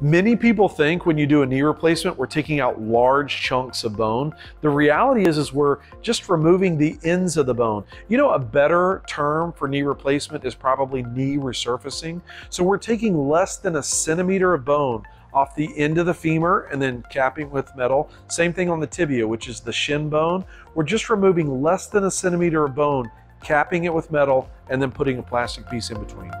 Many people think when you do a knee replacement, we're taking out large chunks of bone. The reality is, is we're just removing the ends of the bone. You know, a better term for knee replacement is probably knee resurfacing. So we're taking less than a centimeter of bone off the end of the femur and then capping with metal. Same thing on the tibia, which is the shin bone. We're just removing less than a centimeter of bone, capping it with metal, and then putting a plastic piece in between.